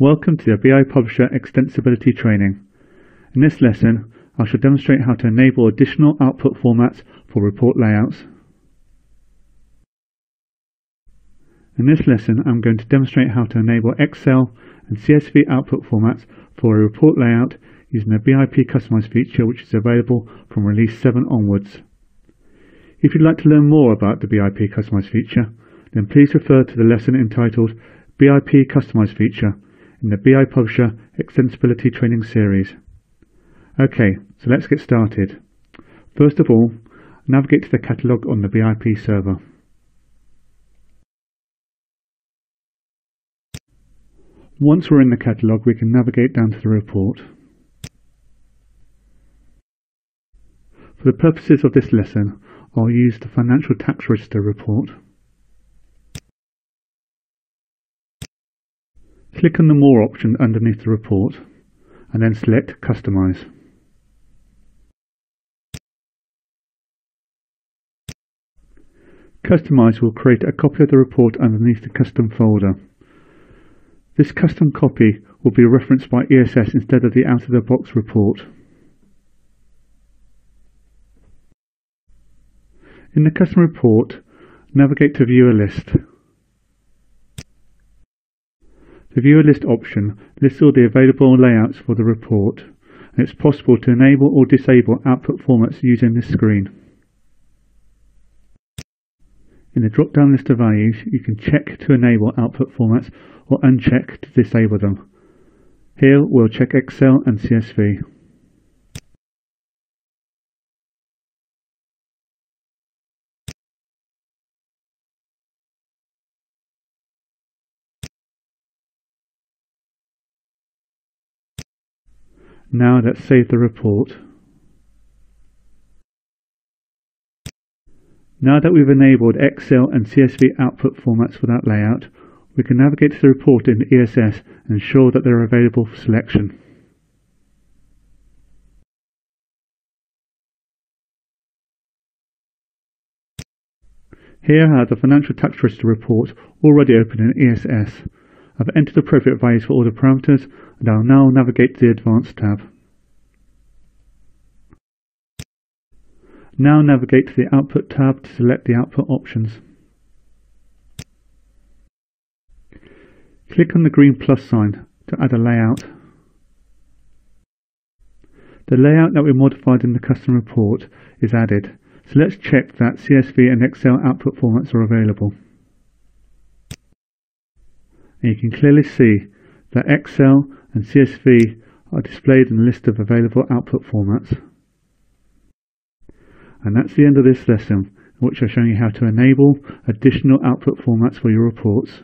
Welcome to the BI Publisher Extensibility Training. In this lesson, I shall demonstrate how to enable additional output formats for report layouts. In this lesson, I'm going to demonstrate how to enable Excel and CSV output formats for a report layout using the BIP Customize feature which is available from Release 7 onwards. If you'd like to learn more about the BIP Customize feature, then please refer to the lesson entitled BIP Customize feature in the BI Publisher Extensibility Training Series. Okay, so let's get started. First of all, navigate to the catalogue on the BIP server. Once we're in the catalogue, we can navigate down to the report. For the purposes of this lesson, I'll use the Financial Tax Register report. Click on the More option underneath the report and then select Customize. Customize will create a copy of the report underneath the custom folder. This custom copy will be referenced by ESS instead of the out-of-the-box report. In the custom report, navigate to View a List. The View a List option lists all the available layouts for the report, and it's possible to enable or disable output formats using this screen. In the drop-down list of values, you can check to enable output formats or uncheck to disable them. Here we'll check Excel and CSV. Now let's save the report. Now that we've enabled Excel and CSV output formats for that layout, we can navigate to the report in ESS and ensure that they're available for selection. Here have the Financial Tax Register report already open in ESS. I've entered appropriate values for all the parameters and I'll now navigate to the Advanced tab. Now navigate to the Output tab to select the output options. Click on the green plus sign to add a layout. The layout that we modified in the custom report is added, so let's check that CSV and Excel output formats are available and you can clearly see that Excel and CSV are displayed in the list of available output formats. And that's the end of this lesson, in which I've shown you how to enable additional output formats for your reports.